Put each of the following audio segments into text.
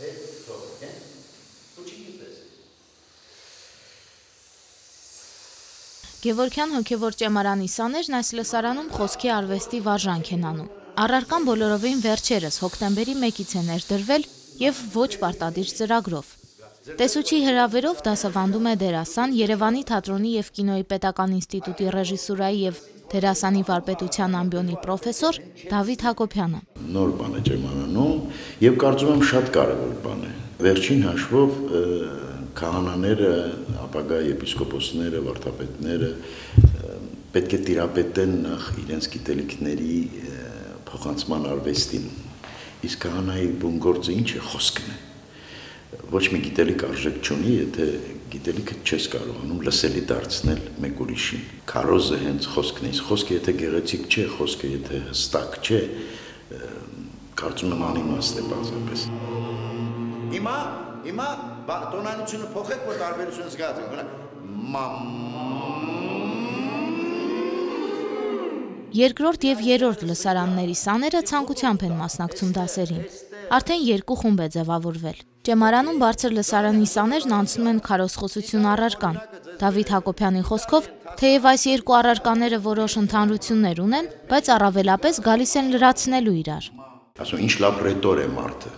հետ թող են ու չգիտես Գևորքյան հոգևոր ճեմարանի սաներն այս լսարանում խոսքի արվեստի վարժանք են անում։ Առարկան բոլորովին վերջերս հոկտեմբերի 1-ից է ներդրվել եւ ոչ պարտադիր ծրագրով։ Տեսուչի հրավերով դասավանդում է դերասան Երևանի թատրոնի եւ կինոյի պետական ինստիտուտի ռեժիսուրայի եւ դերասանի վարպետության ամբիոնի պրոֆեսոր Դավիթ Հակոբյանը։ նոր բան է ջերմանանում եւ կարծում եմ շատ կարեւոր բան է վերջին հաշվով քահանաները ապագա եպիսկոպոսները վարդապետները պետք է տիրապետեն նախ իրենց գիտելիքների փոխանցման արվեստին իսկ քահանայի բուն գործը ինչ է խոսքն է ոչ մի գիտելիք արժեք չունի, եթե գիտելիքը չես կարողանում լսելի դարձնել մեկ ուրիշին։ Քարոզը հենց խոսքն է, խոսքը եթե գեղեցիկ չէ, խոսքը եթե հստակ չէ, կարծում եմ անիմաստ է բացապես։ Հիմա, հիմա տոնանությունը փոխեք, որ տարբերությունը զգացեք։ Երկրորդ եւ երրորդ լսարանների սաները ցանկությամբ են մասնակցում դասերին։ Արդեն երկու խումբ է ձևավորվել։ Ճեմարանում բարձր լսարանի սաներն անցնում են քարոսխոսություն առարկան։ Դավիթ Հակոբյանի խոսքով, թեև այս երկու առարկաները որոշ ընդհանրություններ ունեն, բայց առավելապես գալիս են լրացնելու իրար։ ասում ինչ լավ ռետոր է մարդը,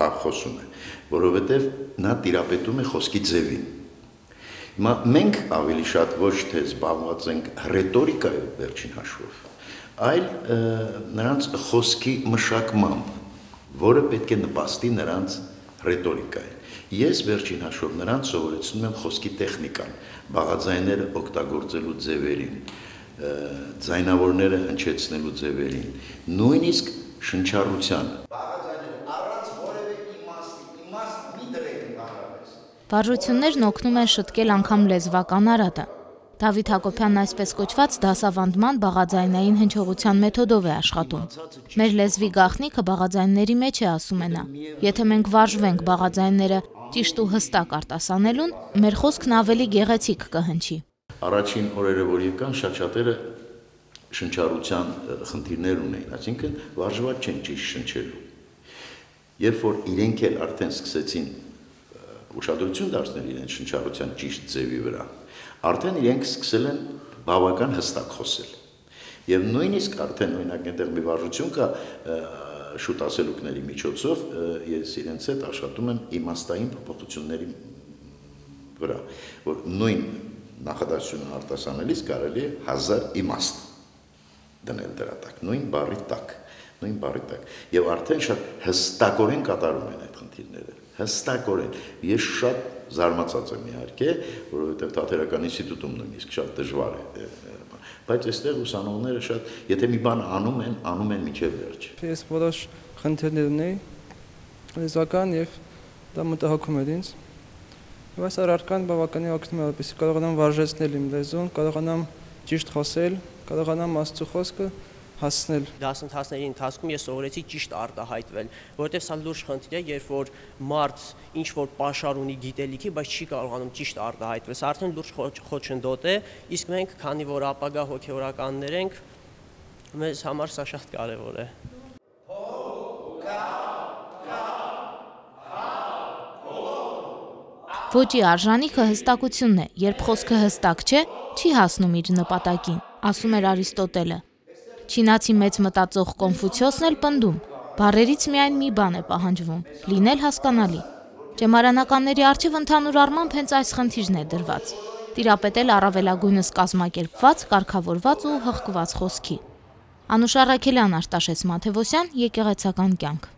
լավ խոսում է, որովհետև նա տիրապետում է խոսքի ձևին։ Հիմա մենք ավելի շատ ոչ թե զբաղված ենք ռետորիկայով վերջին հաշվով, այլ նրանց խոսքի մշակմամբ, որը պետք է նպաստի նրանց ռետորիկային։ Ես վերջին հաշվով նրանց սովորեցնում եմ խոսքի տեխնիկան, բաղաձայները օգտագործելու ձևերին, ձայնավորները հնչեցնելու ձևերին, նույնիսկ շնչառությանը։ Վարժություններն օգնում են շտկել անգամ լեզվական արատը։ Դավիթ Հակոբյանն այսպես կոչված դասավանդման բաղաձայնային հնչողության մեթոդով է աշխատում։ Մեր լեզվի գաղտնիքը բաղաձայնների մեջ է ասում է նա։ Եթե մենք վարժվենք բաղաձայնները ճիշտ ու հստակ արտասանելուն, մեր խոսքն ավելի գեղեցիկ կհնչի։ Առաջին օրերը, որ եկան, շատ շատերը շնչառության խնդիրներ ունեին, այսինքն վարժված չեն ճիշտ շնչելու։ Երբ որ իրենք էլ արդեն սկսեցին ուշադրություն դարձնել իրենց շնչառության ճիշտ ձևի վրա, արդեն իրենք սկսել են բավական հստակ խոսել։ Եվ նույնիսկ արդեն օրինակ այնտեղ մի վարժություն կա շուտ ասելուկների միջոցով ես իրենց հետ աշխատում եմ իմաստային փոփոխությունների վրա, որ նույն նախադասությունը արտասանելիս կարելի է հազար իմաստ դնել դրա տակ, նույն բառի տակ, նույն բառի տակ։ Եվ արդեն շատ հստակորեն կատարում են այդ խնդիրները, հստակորեն։ Ես շատ զարմացած եմ իհարկե, որովհետև թատերական ինստիտուտում նույնիսկ շատ դժվար է։ Բայց այստեղ ուսանողները շատ, եթե մի բան անում են, անում են միջև վերջ։ Ես որոշ խնդիրներ ունեի լեզվական եւ դա մտահոգում էր ինձ։ Եվ այս առարկան բավականին օգնում է, որպեսզի կարողանամ վարժեցնել իմ լեզուն, կարողանամ ճիշտ խոսել, կարողանամ աստծո խոսքը հասցնել դասընթացների ընթացքում ես սովորեցի ճիշտ արտահայտվել, որովհետև սա լուրջ խնդիր է, երբ որ մարդ ինչ որ pašար ունի գիտելիքի, բայց չի կարողանում ճիշտ արտահայտվել։ Սա արդեն լուրջ խոչ- խոչընդոտ է, իսկ մենք, քանի որ ապագա հոգեորականներ ենք, մեզ համար սա շատ կարևոր է։ Ոճի արժանիքը հստակությունն է, երբ խոսքը հստակ չէ, չի հասնում իր նպատակին, ասում էր Արիստոտելը։ Չինացի մեծ մտածող Կոնֆուցիոսն էլ պնդում. Բարերից միայն մի բան է պահանջվում՝ լինել հասկանալի։ Ճեմարանականների արչիվ ընդհանուր առմամբ հենց այս խնդիրն է դրված. տիրապետել առավելագույնս կազմակերպված, կարգավորված ու հղկված խոսքի։ Անուշ Առաքելյան, Արտաշես Մաթևոսյան, Եկեղեցական կյանք։